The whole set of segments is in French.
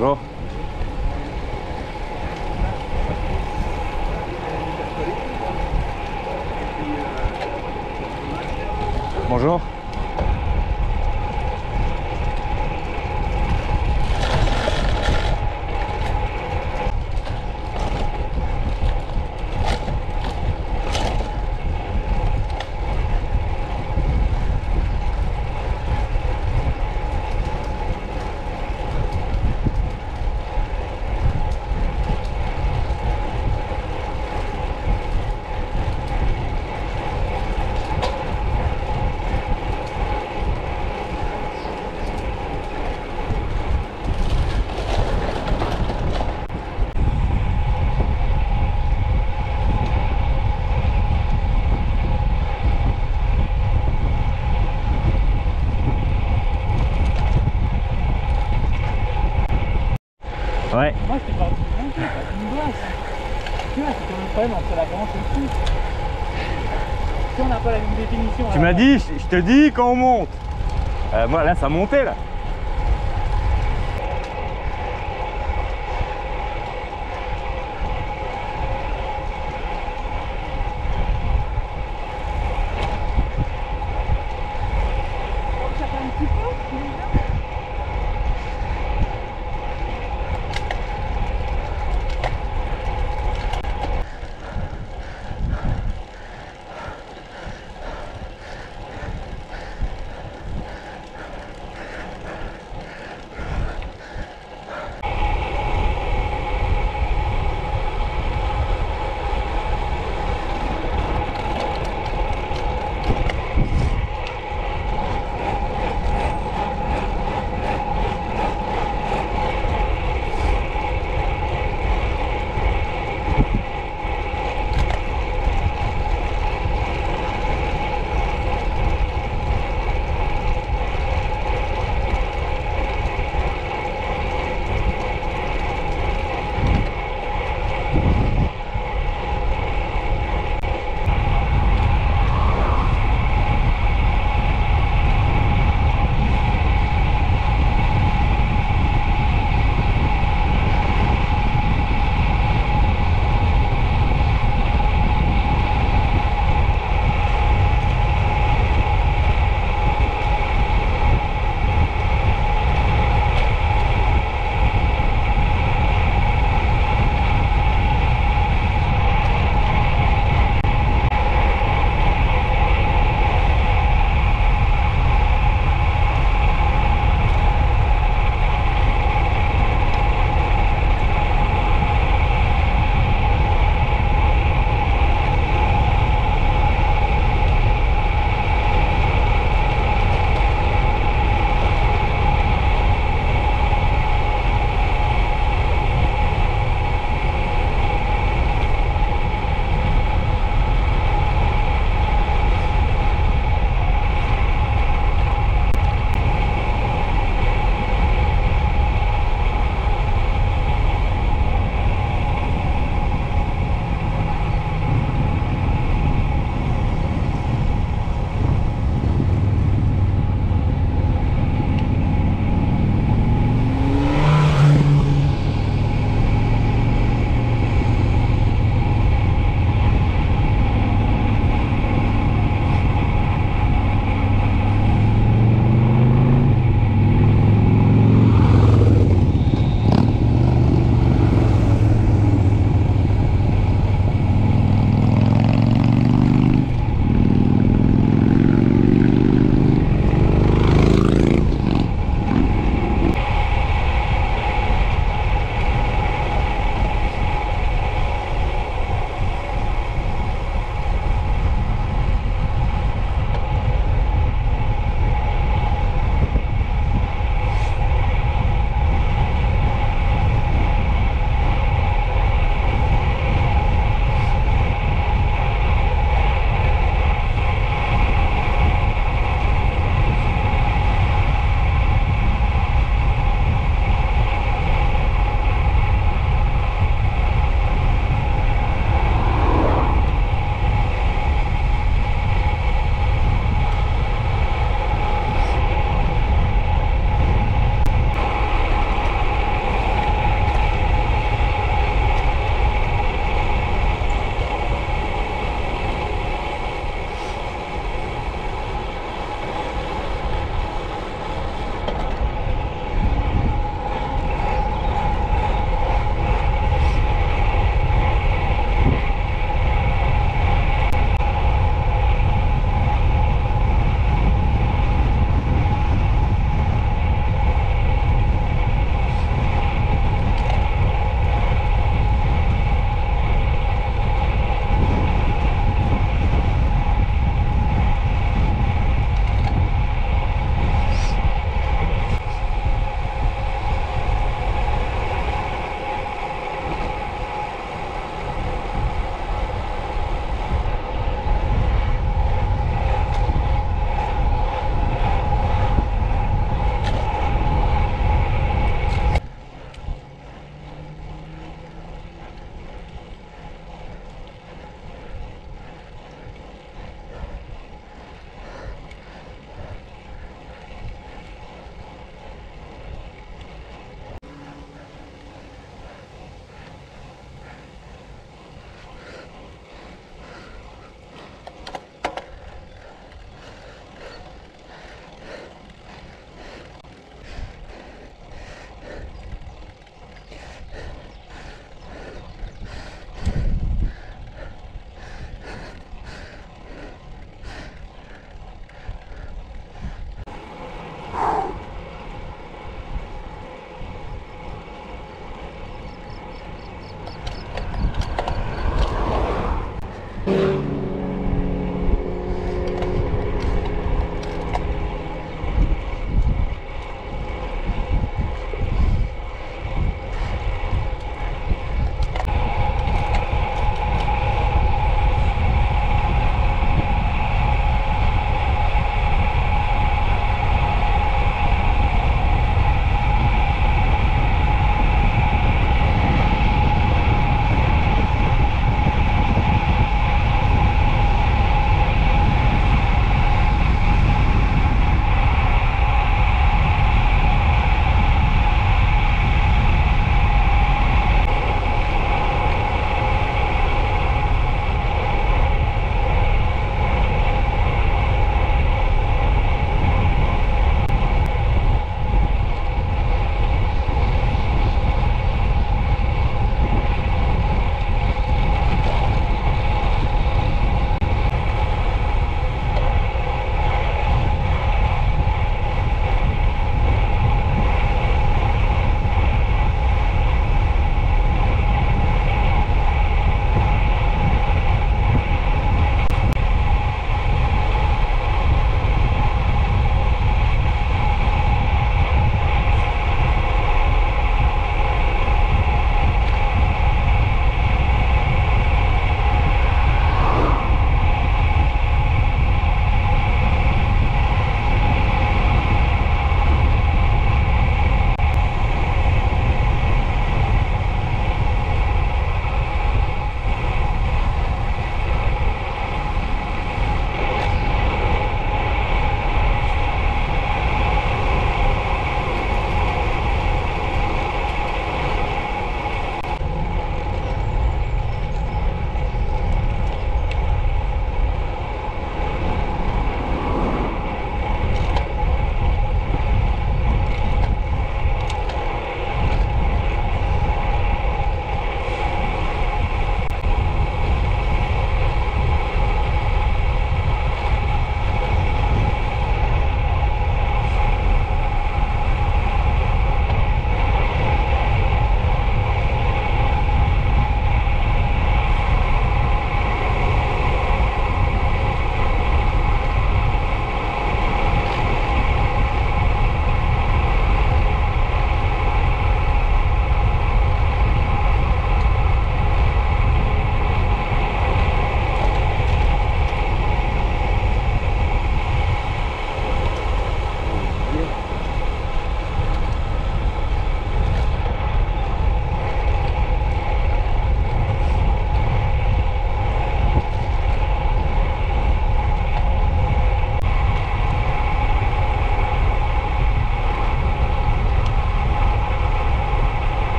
Bonjour. Bonjour. Ouais. Moi, pas monter, pas une glace. Tu vois, c'est comme le problème entre la branche et le truc. Si on n'a pas la même définition. Tu m'as dit, je je te dis quand on monte. Euh, moi là ça montait là.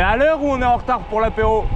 Est à l'heure ou on est en retard pour l'apéro?